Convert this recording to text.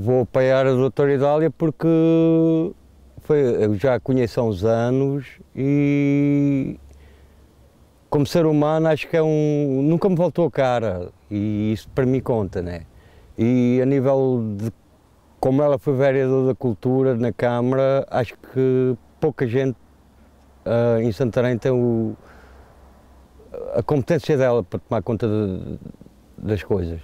vou apoiar a doutora Idália porque foi, eu já a conheço há uns anos e como ser humano acho que é um. nunca me voltou a cara e isso para mim conta, né? E a nível de como ela foi vereadora da cultura na Câmara, acho que pouca gente uh, em Santarém tem o, a competência dela para tomar conta de, das coisas.